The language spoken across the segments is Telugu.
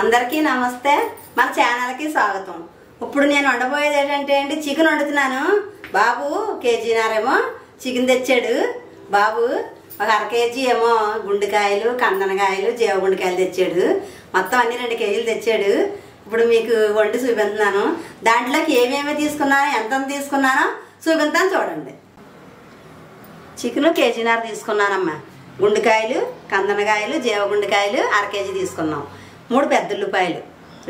అందరికీ నమస్తే. మన ఛానల్కి స్వాగతం. ఇప్పుడు నేను వండబోయేది ఏంటంటే అండి చికెన్ వండుతున్నాను. బాబు కేజీనారేమో చికెన్ తెచ్చాడు. బాబు ఒక అర కేజీ ఏమో గుండెకాయలు కందనకాయలు జీవగుండెకాయలు తెచ్చాడు. మొత్తం అన్ని రెండు కేజీలు తెచ్చాడు. ఇప్పుడు మీకు వండి చూపిస్తున్నాను. దాంట్లోకి ఏమేమి తీసుకున్నానో ఎంత తీసుకున్నానో చూపిస్తాను చూడండి. చికెన్ కేజీన్నర తీసుకున్నానమ్మా. గుండెకాయలు కందనకాయలు జీవగుండెకాయలు అర కేజీ తీసుకున్నాం. మూడు పెద్ద ఉల్లిపాయలు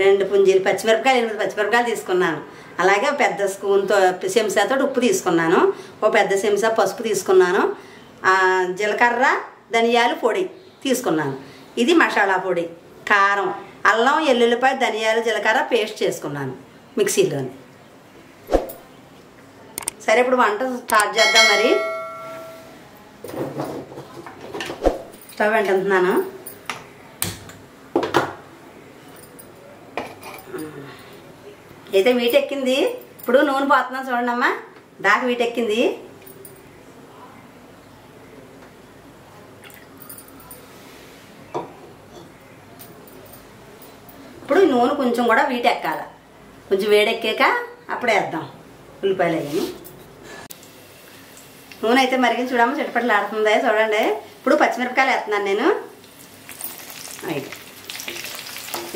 రెండు పుంజీలు పచ్చిమిరపకాయలు ఎనిమిది పచ్చిమిరపకాయలు తీసుకున్నాను. అలాగే పెద్ద స్పూన్తో చెంచాతో ఉప్పు తీసుకున్నాను. ఒక పెద్ద చెంచా పసుపు తీసుకున్నాను. జీలకర్ర ధనియాలు పొడి తీసుకున్నాను. ఇది మసాలా పొడి. కారం అల్లం ఎల్లుల్లిపాయ ధనియాలు జీలకర్ర పేస్ట్ చేసుకున్నాను మిక్సీలోని. సరే ఇప్పుడు వంట స్టార్ట్ చేద్దాం మరి. స్టవ్ వెంటున్నాను అయితే వీటెక్కింది ఇప్పుడు నూనె పోతున్నాను చూడండి అమ్మా. దాకా వీటెక్కింది ఇప్పుడు నూనె కొంచెం కూడా వీటెక్కాలి కొంచెం వేడెక్కాక అప్పుడు వేద్దాం. ఉల్లిపాయలు అయ్యి నూనె అయితే మరిగిన చూడమ్మ. చిటపట్లు ఆడుతుందా చూడండి. ఇప్పుడు పచ్చిమిరపకాయలు వేస్తున్నాను నేను. అయితే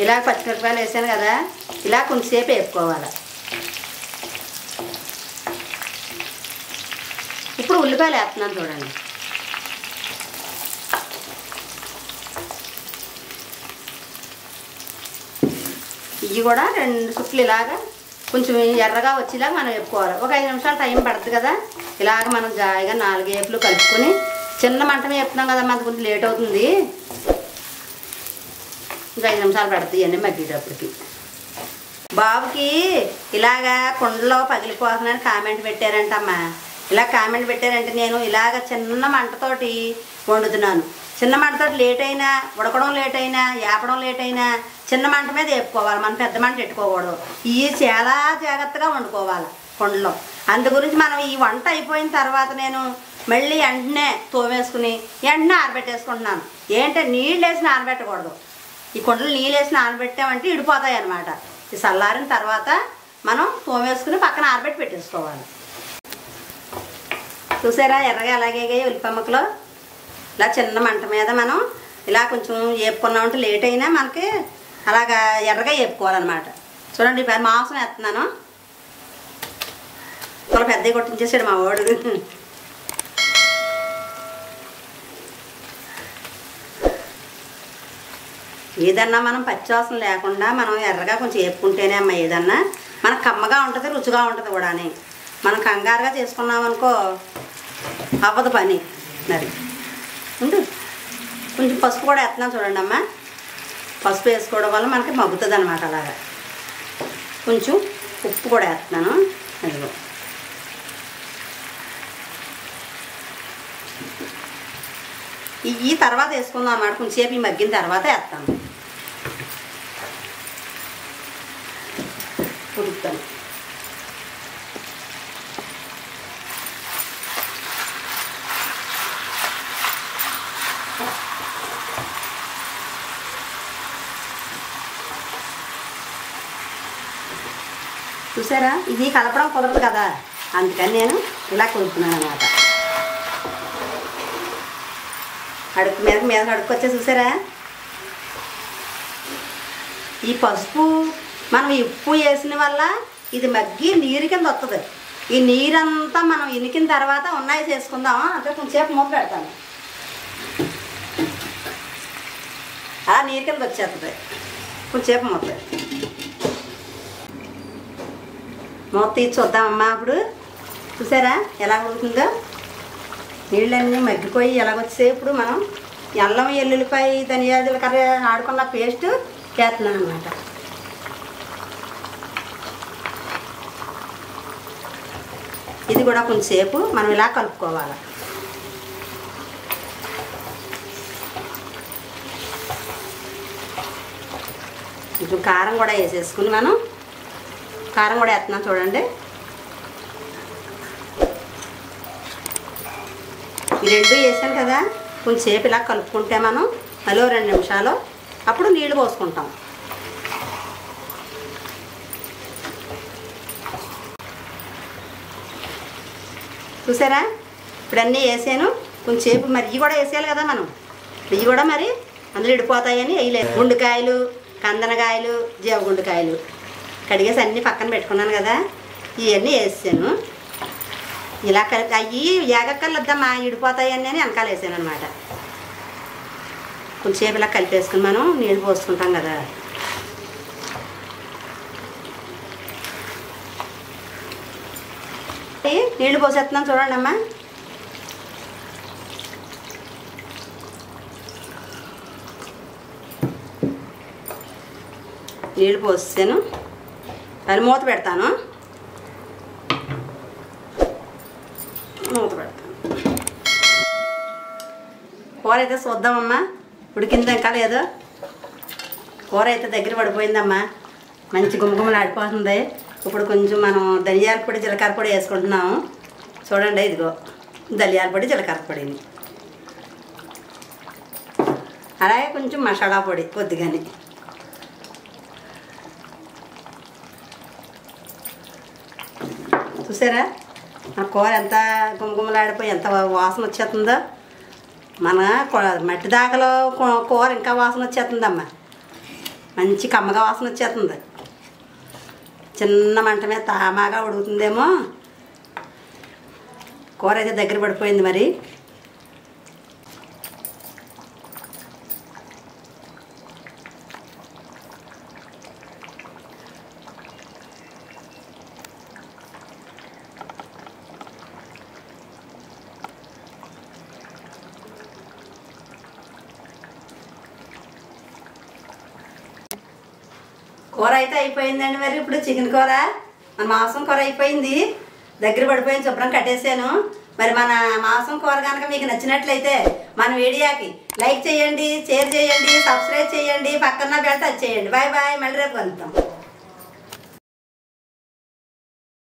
ఇలా పచ్చిమిరపకాయలు వేసాను కదా ఇలా కొంచెంసేపు వేపుకోవాలి. ఇప్పుడు ఉల్లిపాయలు వేస్తున్నాను చూడండి. ఇవి కూడా రెండు చుట్లు ఇలాగా కొంచెం ఎర్రగా వచ్చేలాగా మనం వేపుకోవాలి. ఒక ఐదు నిమిషాలు టైం పడుతుంది కదా ఇలాగ మనం జాయిగా నాలుగు వేపులు కలుపుకొని చిన్న మంట వేపుతున్నాం కదా మనకు కొంచెం లేట్ అవుతుంది. ఇంకా ఐదు నిమిషాలు పడుతుంది ఇవన్నీ మగ్గేటప్పటికి బాబుకి ఇలాగా కుండలో పగిలిపోతున్నాను కామెంట్ పెట్టారంటమ్మా. ఇలా కామెంట్ పెట్టారంటే నేను ఇలాగ చిన్న మంటతోటి వండుతున్నాను. చిన్న మంటతోటి లేట్ అయినా ఉడకడం లేట్ అయినా ఏపడం లేట్ అయినా చిన్న మంట మీద వేపుకోవాలి మనం పెద్ద మంట పెట్టుకోకూడదు. ఇవి చాలా జాగ్రత్తగా వండుకోవాలి కుండలో. అందు గురించి మనం ఈ వంట అయిపోయిన తర్వాత నేను మళ్ళీ వెంటనే తోమేసుకుని వెంటనే ఆరబెట్టేసుకుంటున్నాను. ఏంటంటే నీళ్ళు వేసి ఆరబెట్టకూడదు ఈ కుండలు నీళ్ళేసి నానబెట్టామంటే ఇడిపోతాయి అనమాట ఈ చల్లారిన తర్వాత మనం తోమేసుకుని పక్కన ఆరబెట్టి పెట్టేసుకోవాలి. చూసారా? ఎర్రగా అలాగే ఉల్లిపమ్మకలో ఇలా చిన్న మంట మీద మనం ఇలా కొంచెం వేపుకున్నామంటే లేట్ అయినా మనకి అలాగా ఎర్రగా వేపుకోవాలన్నమాట చూడండి ఇప్పుడు మాంసం వేస్తున్నాను. చాలా పెద్దగా కొట్టించేసాడు మా వాడు. ఏదన్నా మనం పచ్చివాసన లేకుండా మనం ఎర్రగా కొంచెం వేపుకుంటేనే అమ్మ ఏదన్నా మనకు కమ్మగా ఉంటుంది రుచిగా ఉంటుంది కూడా అని మనం కంగారుగా చేసుకున్నామనుకో అవ్వదు పని. మరి ఉండు. కొంచెం పసుపు కూడా వేస్తున్నాం చూడండి అమ్మ. పసుపు వేసుకోవడం వల్ల మనకి మగ్గుతుంది అనమాట అలాగా. కొంచెం ఉప్పు కూడా వేస్తున్నాను. అందులో ఈ తర్వాత వేసుకుందాం అన్నమాట. కొంచెంసేపు ఈ మగ్గిన తర్వాత వేస్తాను. చూసారా? ఇది కలపడం కుదరదు కదా. అందుకని నేను ఇలా కొలుపుతున్నాను అనమాట అడుగు మీద మీద అడుక్కొచ్చా చూసారా? ఈ పసుపు మనం ఉప్పు వేసిన వల్ల ఇది మగ్గి నీరు కింద వస్తుంది ఈ నీరంతా మనం ఇనికిన తర్వాత ఉన్నాయి చేసుకుందాం. అంటే కొంచెంసేపు మూత పెడతాను. అలా నీరు కింద వచ్చేస్తుంది కొంచెంసేపు మూత మూత తీసి చూద్దామమ్మా అప్పుడు. చూసారా ఎలా ఉడుకుందో నీళ్ళన్నీ మగ్గిపోయి ఎలాగొచ్చే ఇప్పుడు మనం. అల్లం ఎల్లుల్లిపాయ ధనియాల కర్రీ ఆడుకున్న పేస్ట్ చేస్తున్నాను అనమాట ఇది కూడా కొంచెంసేపు మనం ఇలా కలుపుకోవాలి. ఇప్పుడు కారం కూడా వేసేసుకుని మనం కారం కూడా వేస్తున్నాం చూడండి. ఈ రెండు వేసాం కదా కొంచెంసేపు ఇలా కలుపుకుంటే మనం మళ్ళీ రెండు నిమిషాలు అప్పుడు నీళ్ళు పోసుకుంటాం. చూసారా? ఇప్పుడు అన్నీ వేసాను. కొంచెంసేపు మరి ఇవి కూడా వేసేయాలి కదా మనం. ఇవి కూడా మరి అందులో ఇడిపోతాయని వేయలేదు. గుండుకాయలు కందనకాయలు జీవగుండుకాయలు. కడిగేసి అన్నీ పక్కన పెట్టుకున్నాను కదా ఇవన్నీ వేసాను. ఇలా కలిపి అవి ఏగక్కర్లొద్దమ్మా ఇడిపోతాయని అని వెనకాల వేసాను అనమాట కొంచెంసేపు ఇలా కలిపేసుకుని మనం నీళ్ళు పోసుకుంటాం కదా. నీళ్ళు పోసేస్తున్నాం చూడండి అమ్మా నీళ్ళు పోసాను అది మూత పెడతాను. మూత పెడతాను. కూర అయితే చూద్దామమ్మా. ఉడికింది ఇంకా లేదు? కూర అయితే దగ్గర పడిపోయిందమ్మా. మంచి గుమగుమలు ఆడిపోతుంది. ఇప్పుడు కొంచెం మనం ధనియాల పొడి జీలకర్ర పొడి వేసుకుంటున్నాము. చూడండి ఇదిగో. ధనియాల పొడి జీలకర్ర పొడిని. అలాగే కొంచెం మసాలా పొడి కొద్దిగానే. చూసారా? ఆ కూర ఎంత గుమగుమలాడిపోయి ఎంత వాసన వచ్చేస్తుందో. మన మట్టి దాకలో కూర ఇంకా వాసన వచ్చేస్తుందమ్మా. మంచి కమ్మగా వాసన వచ్చేస్తుంది. చిన్న మంట మీద తామాగా ఉడుకుతుందేమో. కూర అయితే దగ్గర పడిపోయింది మరి. కూర అయితే అయిపోయిందండి మరి. ఇప్పుడు చికెన్ కూర మన మాంసం కూర అయిపోయింది. దగ్గర పడిపోయింది శుభ్రం కట్టేసాను మరి మన మాంసం కూర కనుక మీకు నచ్చినట్లయితే మన వీడియోకి లైక్ చేయండి షేర్ చేయండి సబ్స్క్రైబ్ చేయండి పక్కన బెల్ట్ చేయండి. బాయ్ బాయ్ మళ్ళీ రేపు కలుద్దాం.